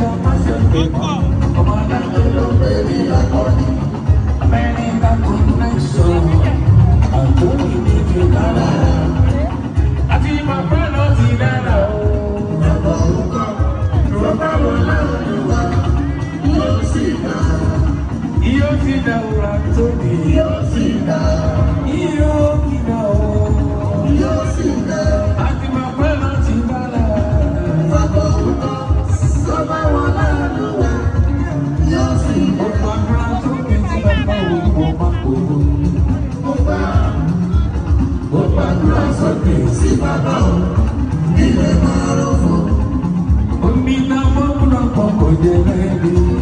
我不想被 ödemedim